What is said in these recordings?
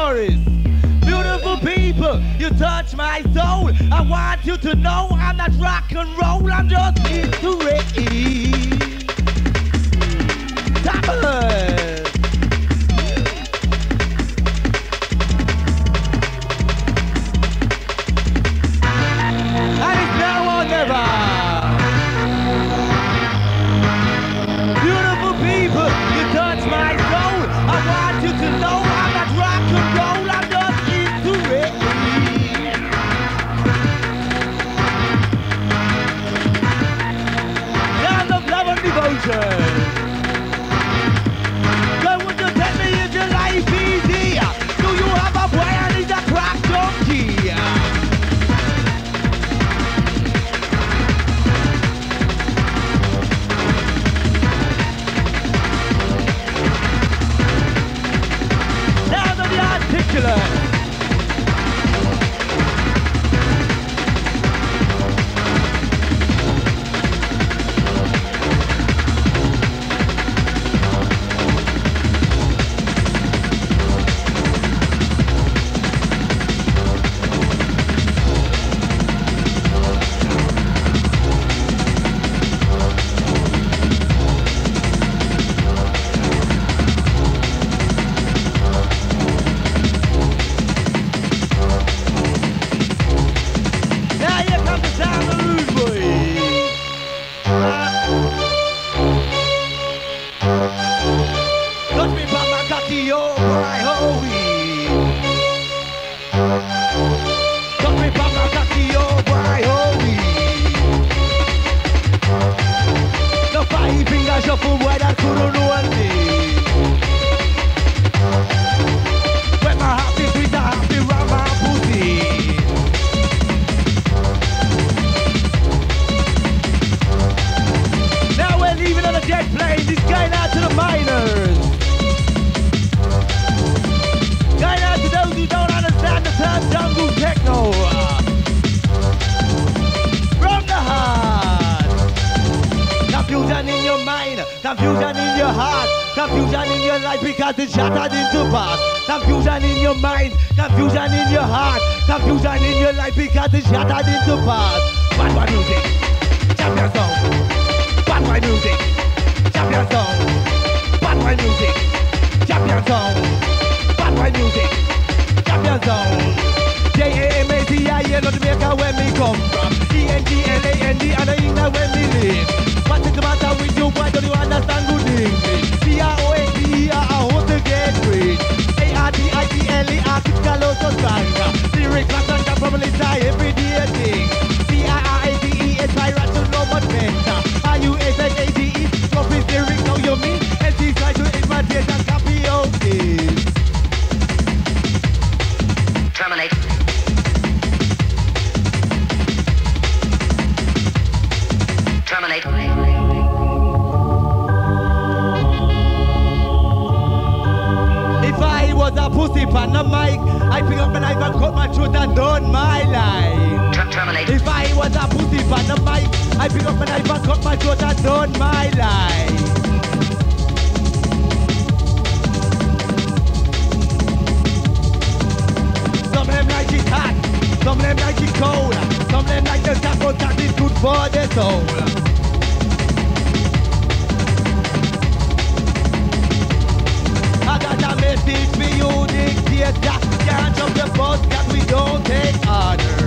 Norris. Beautiful people, you touch my soul. I want you to know I'm not rock and roll, I'm just into it. Confusion in your heart, confusion in your life because it's shattered into parts. Confusion in your mind, confusion in your heart, confusion in your life because it's shattered into parts. Bad boy music, champion song. Bad boy music, champion song. Bad boy music, champion song. Bad boy music, champion song. J-A-M-A-T-I-N, not Jamaica where me come from. E-N-G-L-A-N-D, and I ain't where me live. What's the matter you? Why don't you understand good English? C-R-O-A-T-E-R, oh, eh, I want to get rich. That probably die every day thing. C-I-R-A-T-E-S, I write to know much better. R-U-S-H-A-T-E, drop his lyrics, know you mean? And she try to imitate copy of this. Terminate. Terminate. Was a pussy pan the mic, I pick up a knife and cut my throat and done my life. Terminate. If I was a pussy pan the mic, I pick up a knife and cut my throat and done my life. Some them like it hot, some them like it cold, some them like the taco that is good for the soul. Message for you, dictator. Can't jump the bus, cause we don't take orders.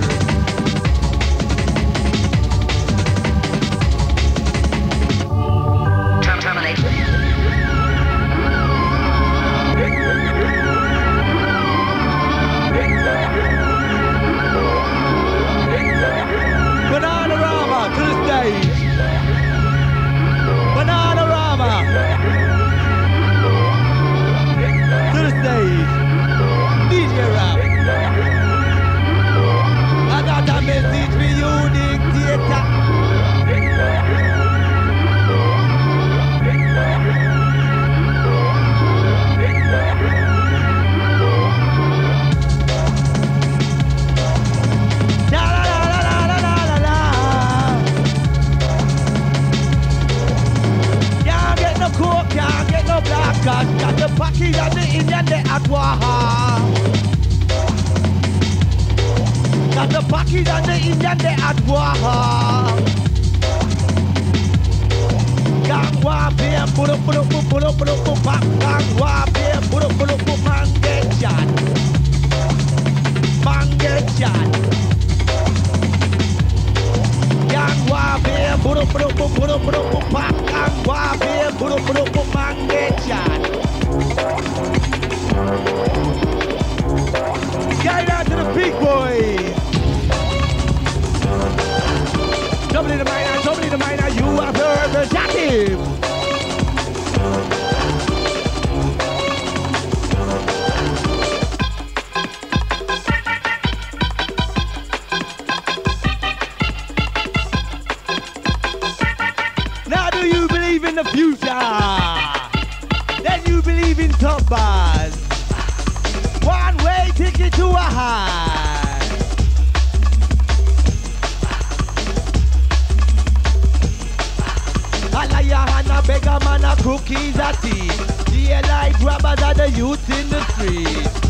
Cookies are thieves. DLI grabbers are the youth in the street.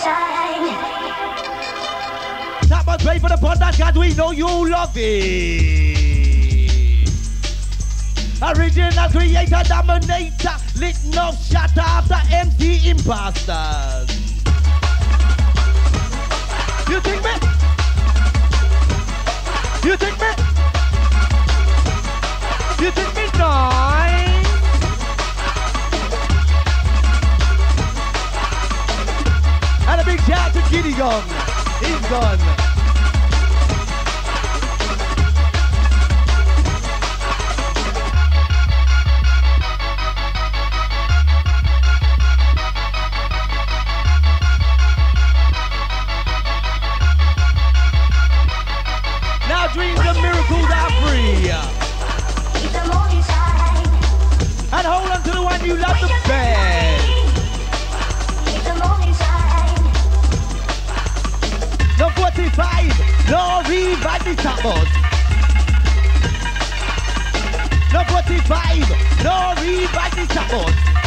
sunshine. That much pray for the pod that God, we know you love it. Original creator, dominator, lit no shatter after empty imposters. You think me? You think me? You think me? No. a big shout to Kitty Gone. He's gone. record. No 45, no rebound support.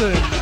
good.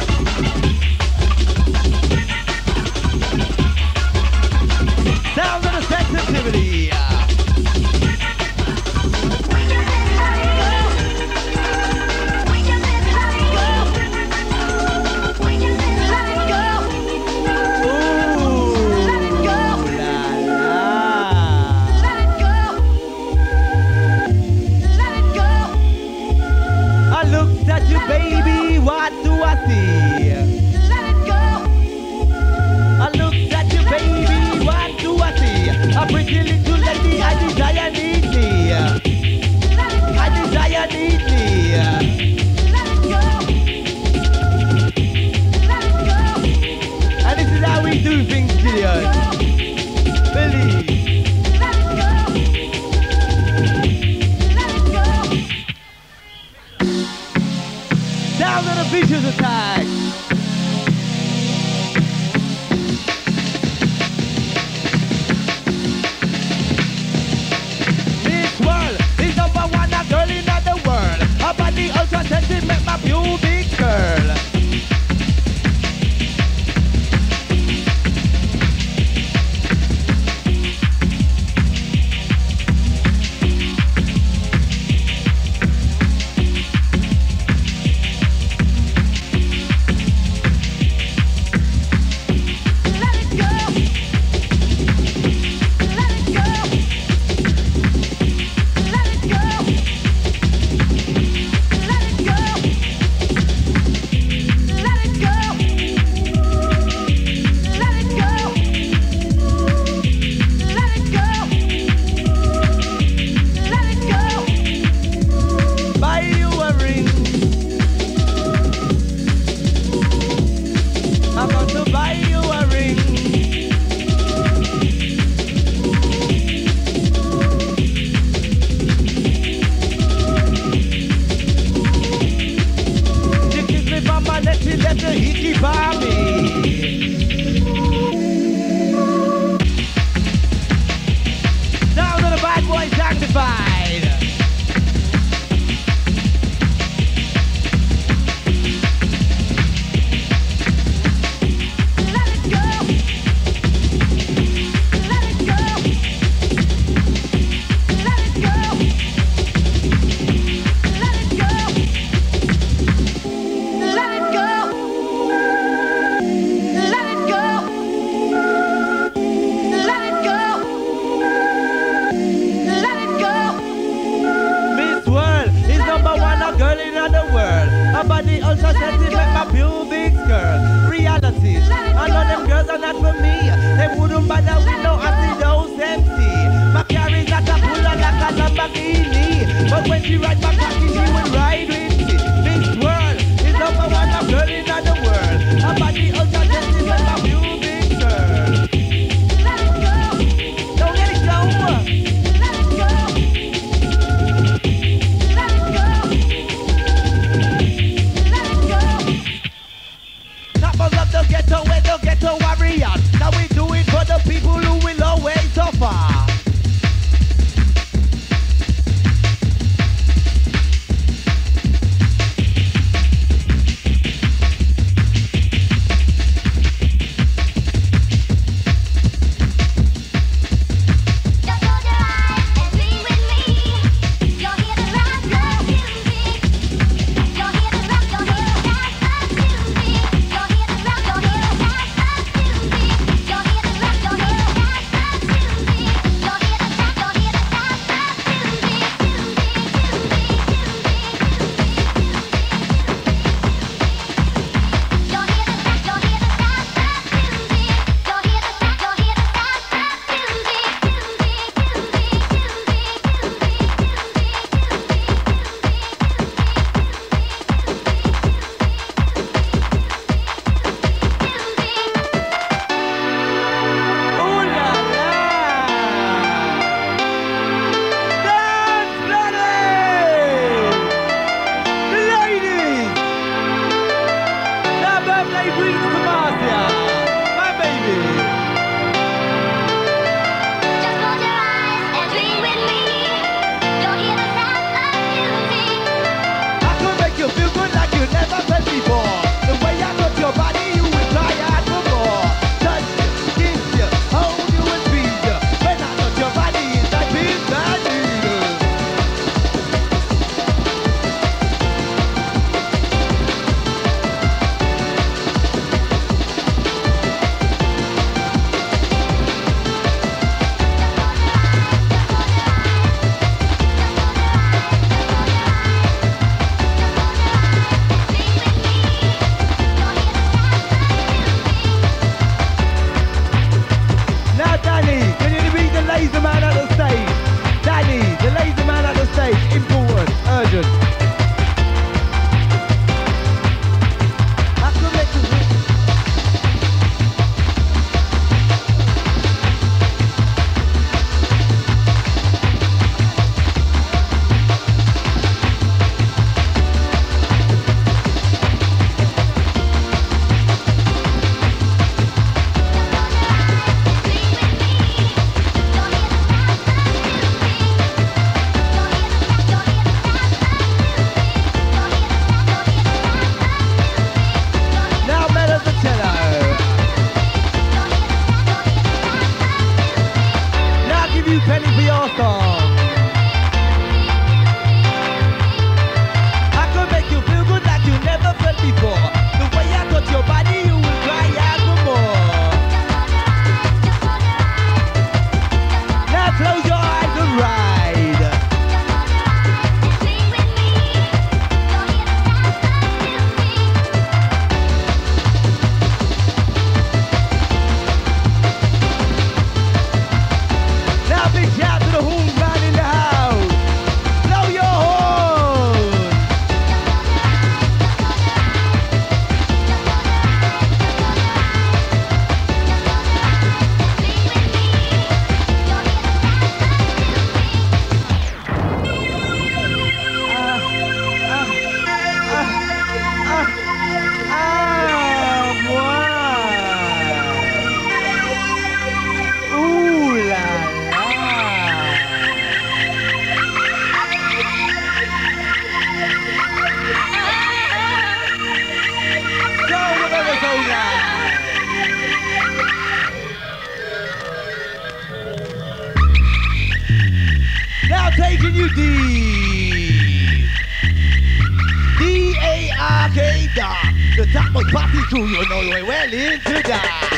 You know we're well into that.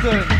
这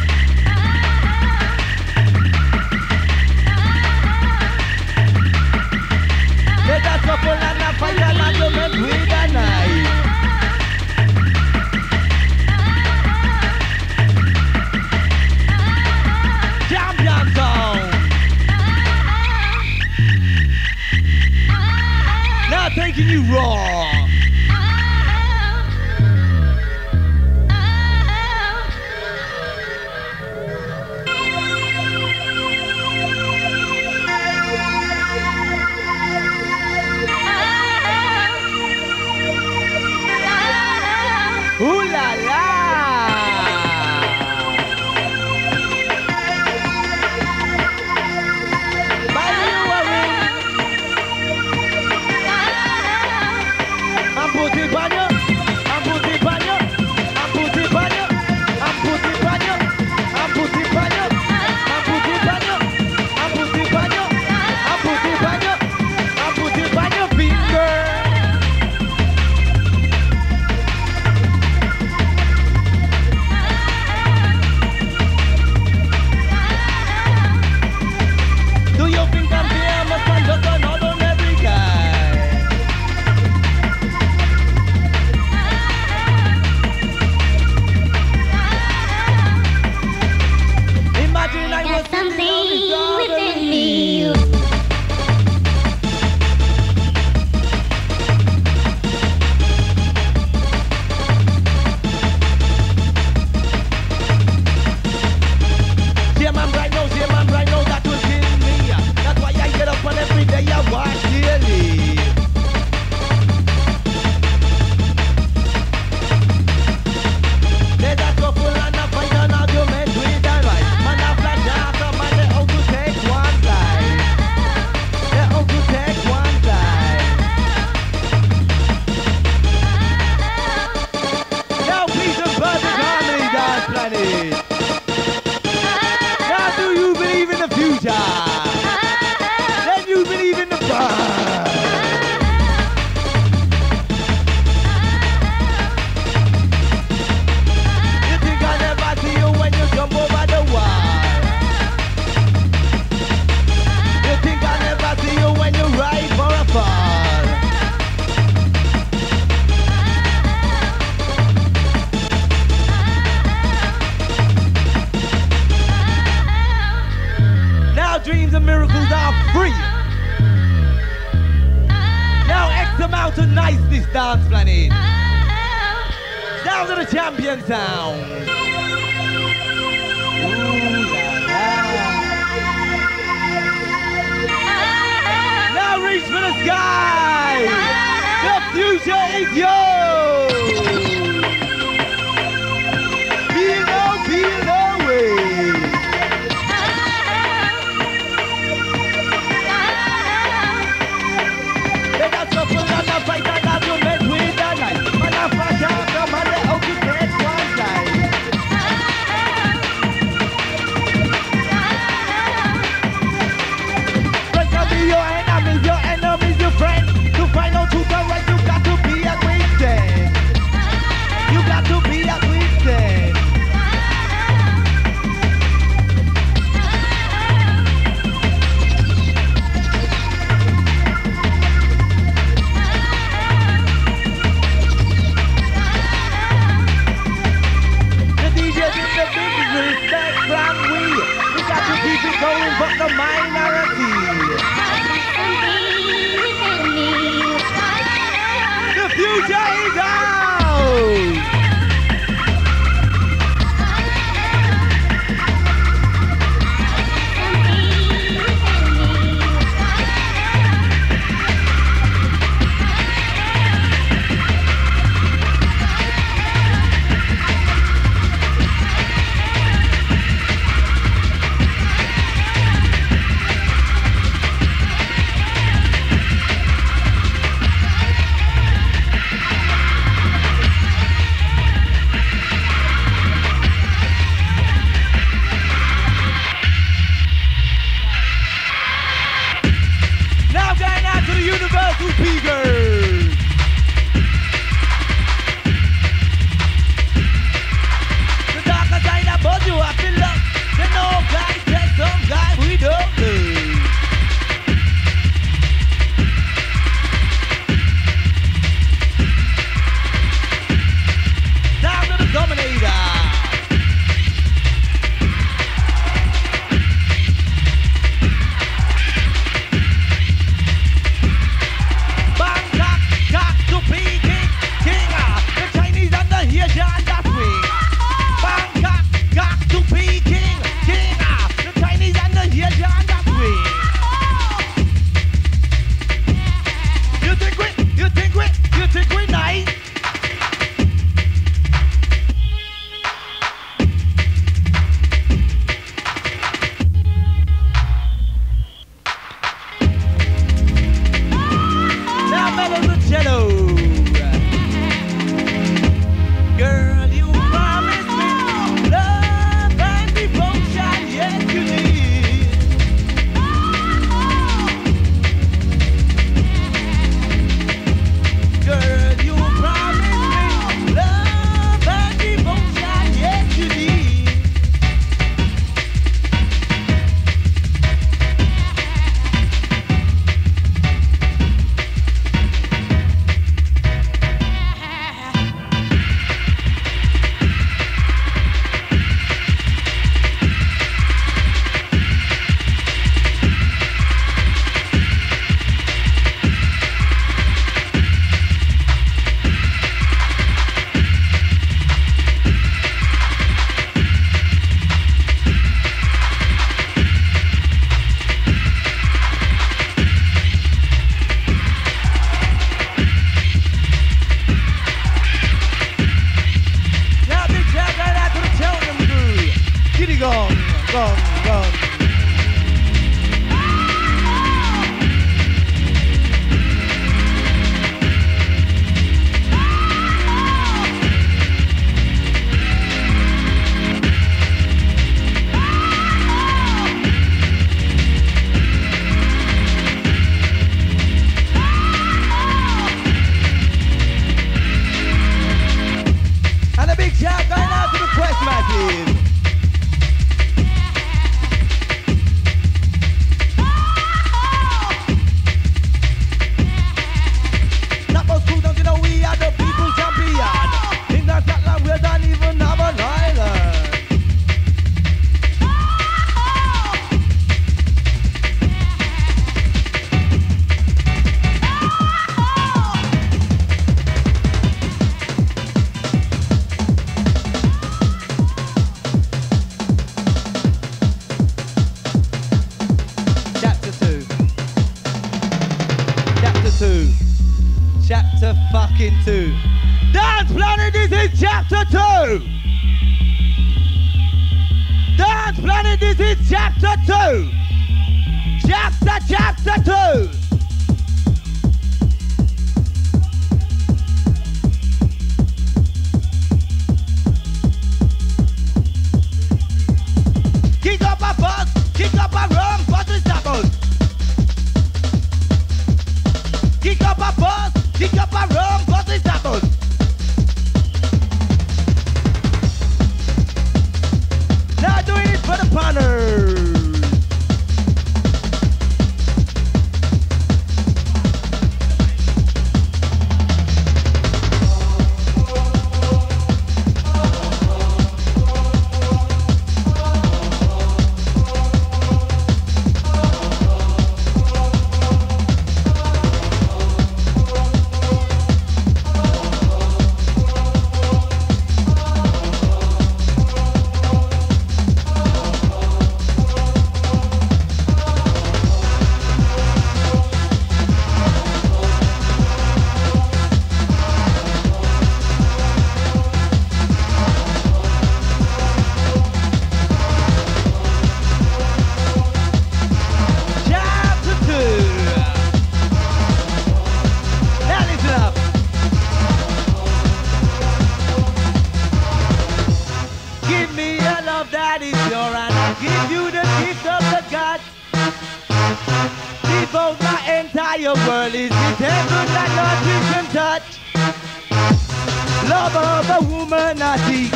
can. Love of a woman I seek.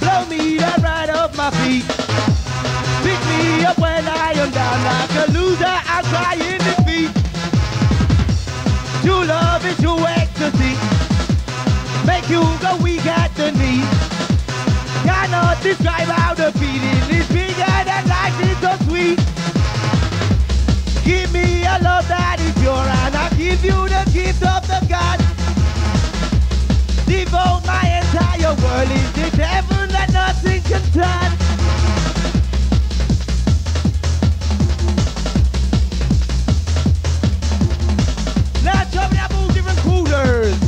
Blow me the right off my feet. Pick me up when I am down like a loser. I cry in defeat. True love is true ecstasy. Make you go weak at the knee. Cannot describe how the feeling is bigger than life is so sweet. Give me a love that is pure and I'll give you the Devote my entire world into heaven that nothing can touch. Now tell me about different coolers.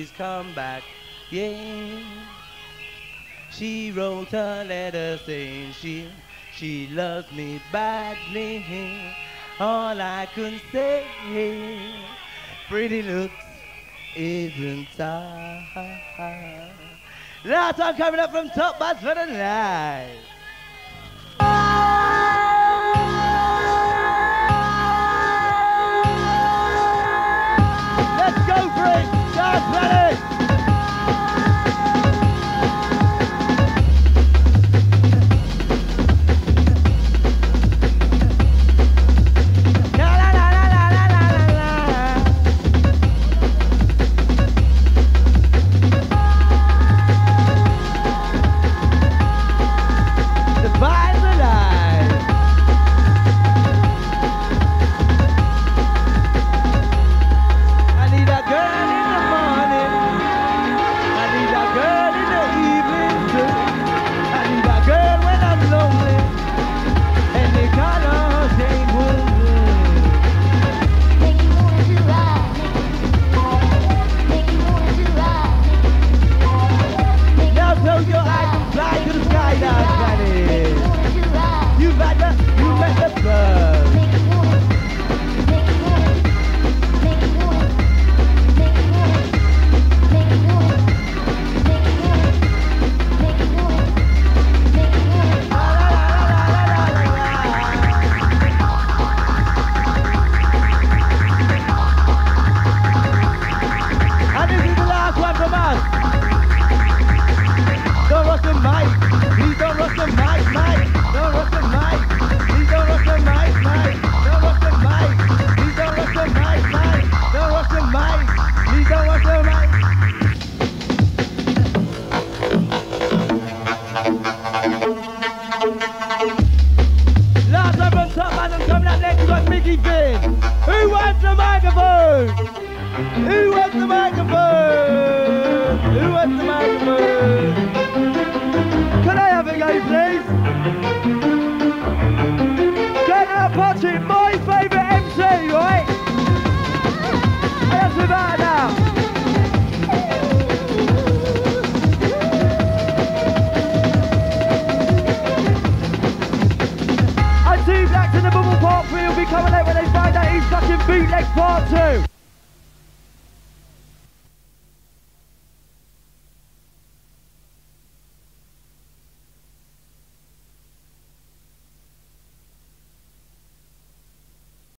she's come back. Yeah. She wrote a letter saying she she loves me badly. All I can say, pretty looks isn't time. Last time coming up from Top Buzz for the night.